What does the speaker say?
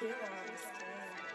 kill all.